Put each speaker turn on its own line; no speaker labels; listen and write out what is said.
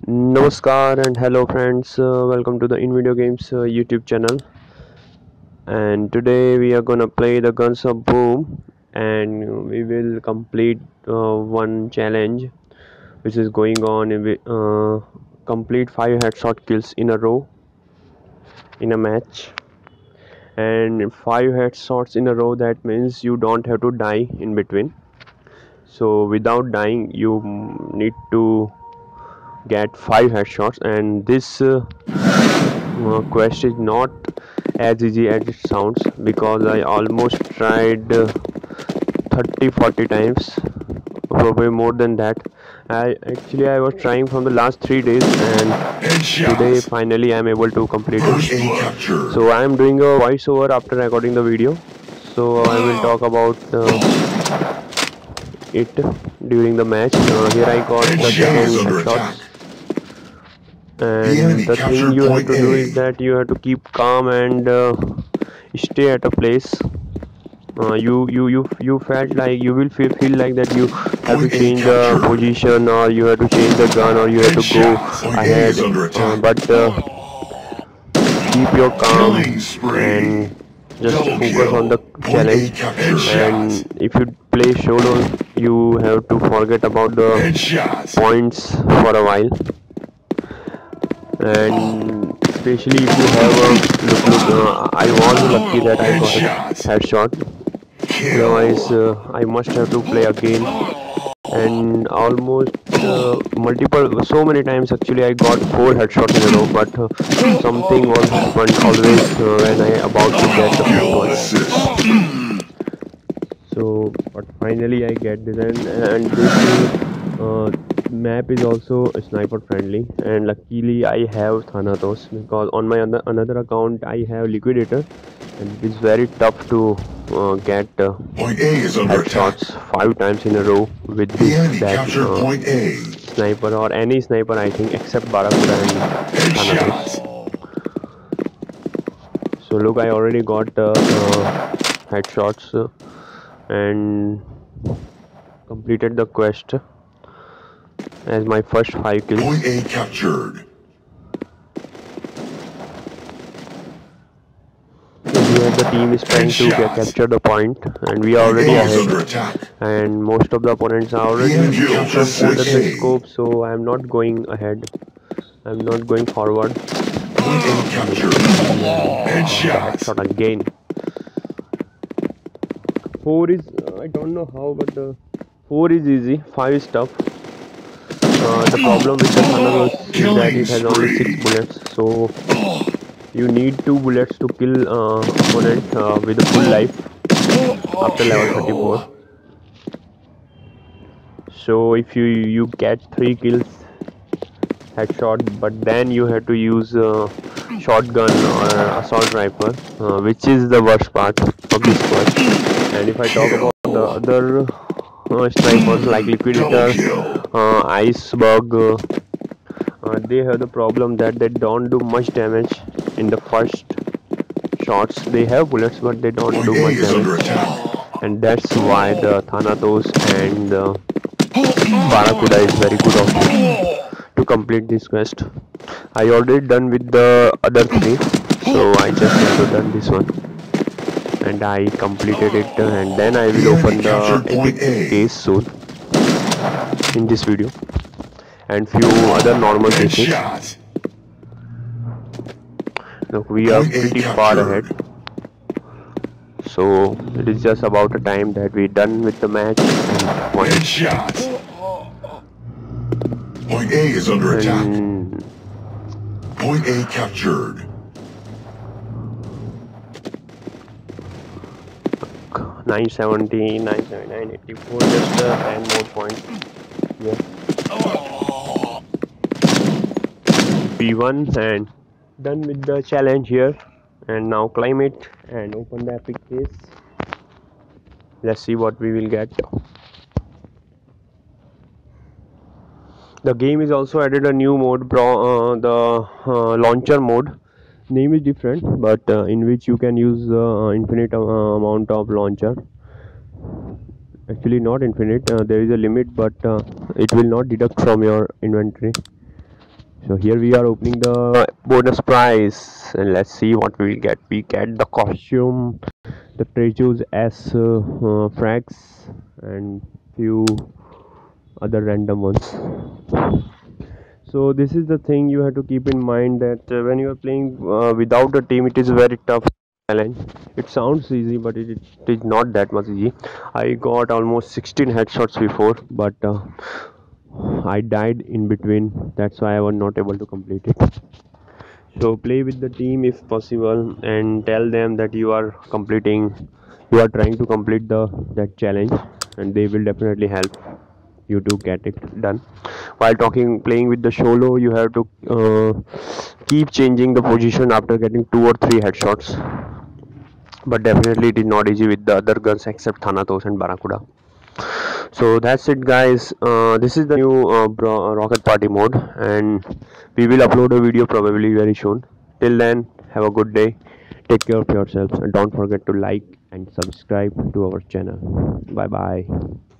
Namaskar and hello friends, uh, welcome to the In Video Games uh, YouTube channel. And today we are gonna play the Guns of Boom, and we will complete uh, one challenge, which is going on. In, uh, complete five headshot kills in a row in a match, and five headshots in a row. That means you don't have to die in between. So without dying, you need to get five headshots and this uh, uh, quest is not as easy as it sounds because I almost tried uh, 30 40 times probably more than that. I actually I was trying from the last three days and today finally I'm able to complete it. So I am doing a voiceover after recording the video. So I will talk about uh, it during the match. Uh, here I got the second headshots and the thing you have to do is that you have to keep calm and uh, stay at a place. Uh, you you you you felt like you will feel feel like that you have to change the position or you have to change the gun or you have to go ahead. uh, but uh, keep your calm and just focus on the challenge. and if you play solo you have to forget about the points for a while and especially if you have a look look uh, I was lucky that I got a headshot. Otherwise uh, I must have to play again. And almost uh, multiple so many times actually I got four headshots in a row but uh, something was happened always uh, when I about to get the one so but finally I get this and, and this uh, map is also sniper friendly and luckily I have Thanatos because on my other, another account I have Liquidator and it's very tough to uh, get uh, headshots five times in a row with this that uh, sniper or any sniper I think except Barracuda and Thanatos. So look I already got uh, uh, headshots and completed the quest as my first five kills.
Point A captured.
Here the team is trying to get, capture the point and we are already ahead and most of the opponents are already under the scope so I am not going ahead. I am not going forward.
Point A captured. Headshot.
Again. Four is uh, I don't know how but uh, four is easy. Five is tough. The problem with the Thanatos is that it has only 6 bullets so you need 2 bullets to kill uh, opponent uh, with a full life after level 34 so if you you get 3 kills headshot but then you have to use uh, shotgun or assault rifle uh, which is the worst part of this part and if I talk about the other snipers like liquidator uh, iceberg uh, they have the problem that they don't do much damage in the first shots. They have bullets but they don't do much damage. and that's why the thanatos and uh, barracuda is very good option to complete this quest. I already done with the other three so i just have to done this one and i completed it uh, and then i will open the epic case soon in this video and few other normal cases look we are pretty far ahead so it is just about a time that we done with the match one
Headshot. Point A is under attack. Point A captured.
970 979 84 just uh, 10 more points. Yeah. P1 and done with the challenge here. And now climb it and open the epic case. Let's see what we will get. The game is also added a new mode uh, the uh, launcher mode name is different but uh, in which you can use uh, infinite uh, amount of launcher. Actually not infinite uh, there is a limit but uh, it will not deduct from your inventory. So here we are opening the bonus prize and let's see what we will get. We get the costume the treasures as frags and few other random ones so this is the thing you have to keep in mind that uh, when you are playing uh, without a team it is very tough challenge. It sounds easy but it, it is not that much easy. I got almost 16 headshots before but uh, I died in between. That's why I was not able to complete it. So play with the team if possible and tell them that you are completing you are trying to complete the that challenge and they will definitely help you to get it done while talking playing with the solo you have to uh, keep changing the position after getting two or three headshots. But definitely it is not easy with the other guns except thanatos and barracuda. So that's it guys. Uh, this is the new uh, rocket party mode and we will upload a video probably very soon. Till then have a good day. Take care of yourselves and don't forget to like and subscribe to our channel. Bye bye